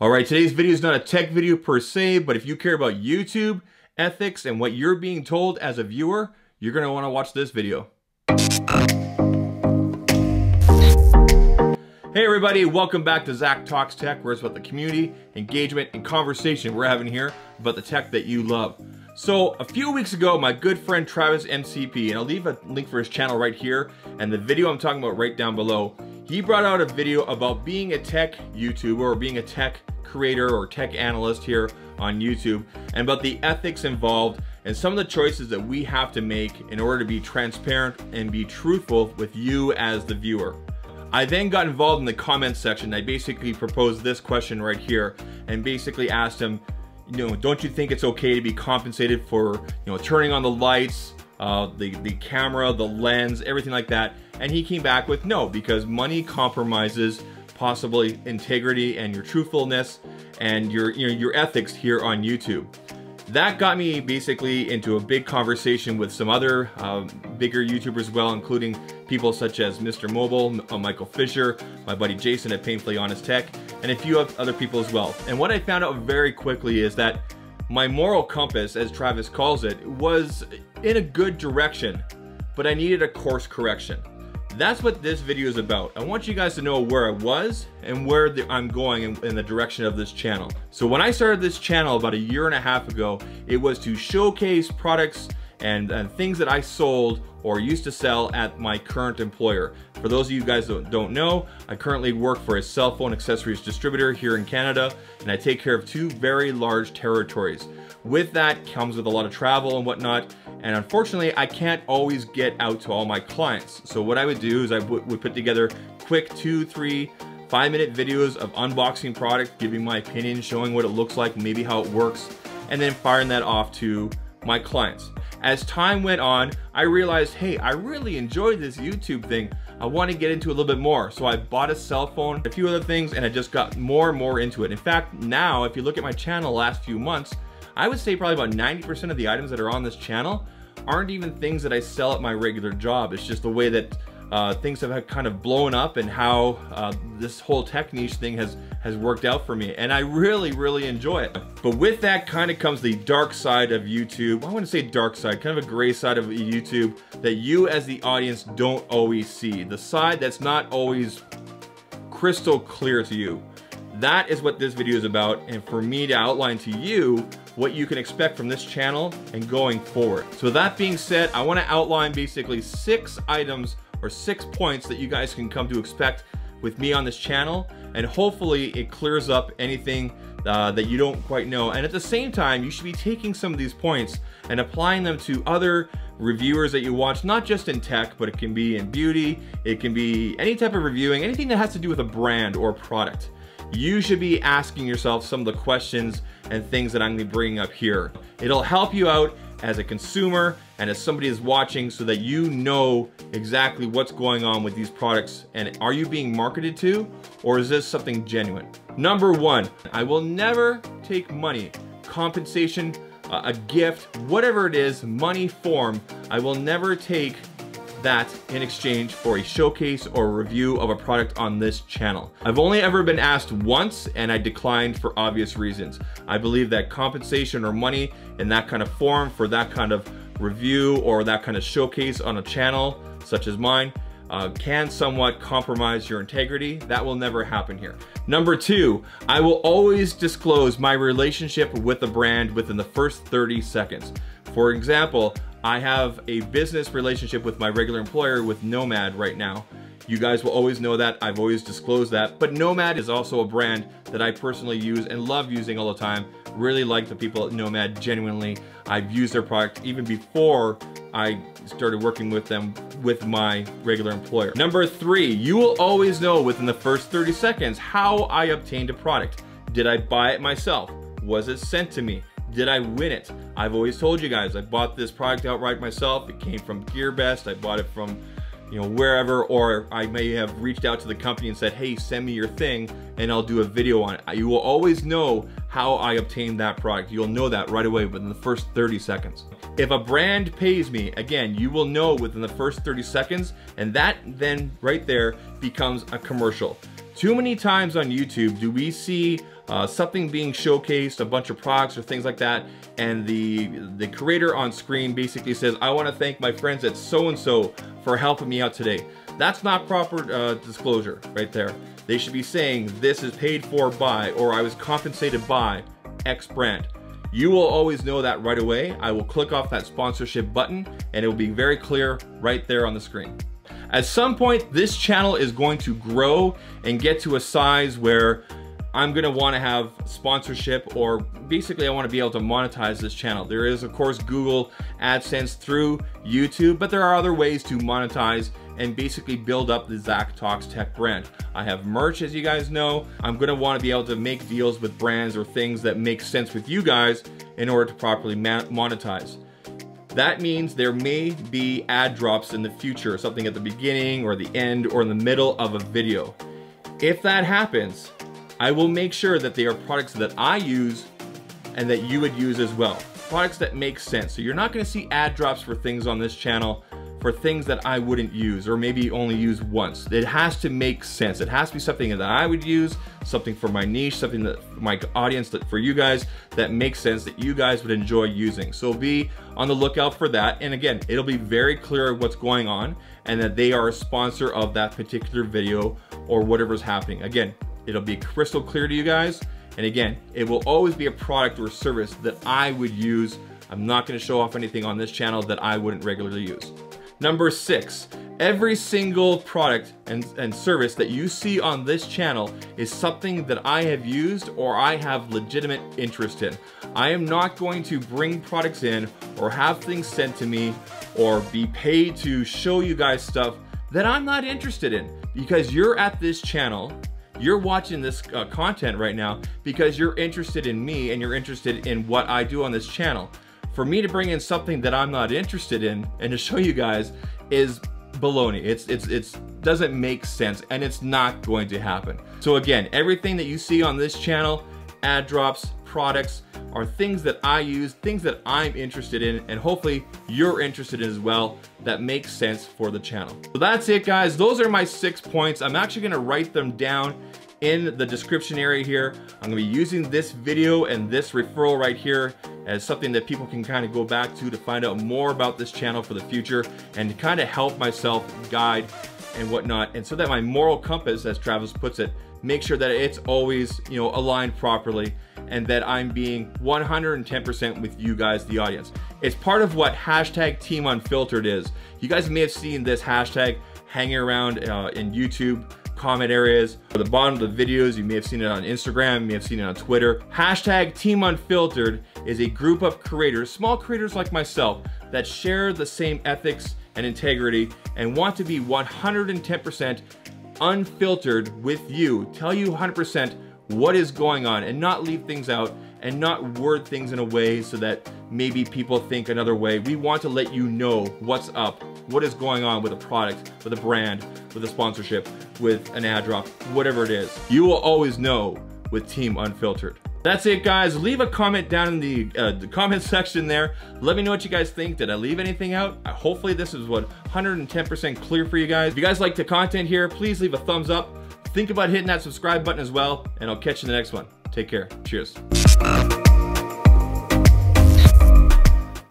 All right, today's video is not a tech video per se, but if you care about YouTube, ethics, and what you're being told as a viewer, you're gonna wanna watch this video. Hey everybody, welcome back to Zak Talks Tech, where it's about the community, engagement, and conversation we're having here about the tech that you love. So a few weeks ago, my good friend Travis MCP, and I'll leave a link for his channel right here, and the video I'm talking about right down below, he brought out a video about being a tech YouTuber or being a tech creator or tech analyst here on YouTube and about the ethics involved and some of the choices that we have to make in order to be transparent and be truthful with you as the viewer. I then got involved in the comments section. I basically proposed this question right here and basically asked him, you know, don't you think it's okay to be compensated for, you know, turning on the lights, uh, the, the camera, the lens, everything like that? And he came back with no, because money compromises possibly integrity and your truthfulness and your, you know, your ethics here on YouTube. That got me basically into a big conversation with some other uh, bigger YouTubers as well, including people such as Mr. Mobile, uh, Michael Fisher, my buddy Jason at Painfully Honest Tech, and a few other people as well. And what I found out very quickly is that my moral compass, as Travis calls it, was in a good direction, but I needed a course correction. That's what this video is about. I want you guys to know where I was and where the, I'm going in, in the direction of this channel. So when I started this channel about a year and a half ago, it was to showcase products and, and, things that I sold or used to sell at my current employer. For those of you guys that don't know, I currently work for a cell phone accessories distributor here in Canada, and I take care of two very large territories. With that comes with a lot of travel and whatnot, and unfortunately, I can't always get out to all my clients. So what I would do is I would put together quick two, three, five minute videos of unboxing product, giving my opinion, showing what it looks like, maybe how it works, and then firing that off to my clients. As time went on, I realized, hey, I really enjoyed this YouTube thing. I want to get into a little bit more. So I bought a cell phone, a few other things, and I just got more and more into it. In fact, now, if you look at my channel last few months, I would say probably about 90% of the items that are on this channel aren't even things that I sell at my regular job. It's just the way that uh, things have kind of blown up and how uh, this whole tech niche thing has has worked out for me. And I really really enjoy it. But with that kind of comes the dark side of YouTube. I want to say dark side kind of a gray side of YouTube that you as the audience don't always see. The side that's not always crystal clear to you. That is what this video is about. And for me to outline to you what you can expect from this channel and going forward. So that being said, I wanna outline basically six items or six points that you guys can come to expect with me on this channel and hopefully it clears up anything uh, that you don't quite know. And at the same time, you should be taking some of these points and applying them to other reviewers that you watch, not just in tech, but it can be in beauty, it can be any type of reviewing, anything that has to do with a brand or a product you should be asking yourself some of the questions and things that I'm gonna be bringing up here. It'll help you out as a consumer and as somebody is watching so that you know exactly what's going on with these products and are you being marketed to or is this something genuine? Number one, I will never take money, compensation, uh, a gift, whatever it is, money form, I will never take that in exchange for a showcase or review of a product on this channel. I've only ever been asked once and I declined for obvious reasons. I believe that compensation or money in that kind of form for that kind of review or that kind of showcase on a channel such as mine uh, can somewhat compromise your integrity. That will never happen here. Number two, I will always disclose my relationship with the brand within the first 30 seconds. For example, I have a business relationship with my regular employer with Nomad right now. You guys will always know that. I've always disclosed that. But Nomad is also a brand that I personally use and love using all the time. Really like the people at Nomad genuinely. I've used their product even before I started working with them with my regular employer. Number three, you will always know within the first 30 seconds how I obtained a product. Did I buy it myself? Was it sent to me? Did I win it? I've always told you guys, I bought this product outright myself. It came from GearBest. I bought it from you know, wherever, or I may have reached out to the company and said, hey, send me your thing and I'll do a video on it. You will always know how I obtained that product. You'll know that right away within the first 30 seconds. If a brand pays me, again, you will know within the first 30 seconds, and that then right there becomes a commercial. Too many times on YouTube do we see uh, something being showcased, a bunch of products or things like that, and the the creator on screen basically says, I want to thank my friends at so-and-so for helping me out today. That's not proper uh, disclosure right there. They should be saying, this is paid for by, or I was compensated by X brand. You will always know that right away. I will click off that sponsorship button and it will be very clear right there on the screen. At some point, this channel is going to grow and get to a size where I'm gonna wanna have sponsorship or basically I wanna be able to monetize this channel. There is of course Google AdSense through YouTube, but there are other ways to monetize and basically build up the Zak Talks Tech brand. I have merch as you guys know. I'm gonna wanna be able to make deals with brands or things that make sense with you guys in order to properly monetize. That means there may be ad drops in the future, something at the beginning or the end or in the middle of a video. If that happens, I will make sure that they are products that I use and that you would use as well. Products that make sense. So you're not gonna see ad drops for things on this channel for things that I wouldn't use or maybe only use once. It has to make sense. It has to be something that I would use, something for my niche, something that my audience, that for you guys, that makes sense, that you guys would enjoy using. So be on the lookout for that. And again, it'll be very clear what's going on and that they are a sponsor of that particular video or whatever's happening. Again, it'll be crystal clear to you guys. And again, it will always be a product or service that I would use. I'm not gonna show off anything on this channel that I wouldn't regularly use. Number six, every single product and, and service that you see on this channel is something that I have used or I have legitimate interest in. I am not going to bring products in or have things sent to me or be paid to show you guys stuff that I'm not interested in because you're at this channel you're watching this uh, content right now because you're interested in me and you're interested in what I do on this channel for me to bring in something that I'm not interested in and to show you guys is baloney. It's it's it's doesn't make sense and it's not going to happen. So again, everything that you see on this channel, ad drops, products, are things that I use, things that I'm interested in, and hopefully you're interested in as well that makes sense for the channel. So that's it guys. Those are my six points. I'm actually gonna write them down in the description area here. I'm gonna be using this video and this referral right here as something that people can kind of go back to to find out more about this channel for the future and to kind of help myself guide and whatnot. And so that my moral compass, as Travis puts it, make sure that it's always, you know, aligned properly and that I'm being 110% with you guys, the audience. It's part of what hashtag Team Unfiltered is. You guys may have seen this hashtag hanging around uh, in YouTube comment areas. At the bottom of the videos, you may have seen it on Instagram, you may have seen it on Twitter. Hashtag Team Unfiltered is a group of creators, small creators like myself, that share the same ethics and integrity and want to be 110% unfiltered with you, tell you 100% what is going on and not leave things out and not word things in a way so that maybe people think another way. We want to let you know what's up, what is going on with a product, with a brand, with a sponsorship, with an ad drop, whatever it is. You will always know with Team Unfiltered. That's it guys. Leave a comment down in the, uh, the comment section there. Let me know what you guys think. Did I leave anything out? Uh, hopefully this is what 110% clear for you guys. If you guys like the content here, please leave a thumbs up. Think about hitting that subscribe button as well, and I'll catch you in the next one. Take care. Cheers.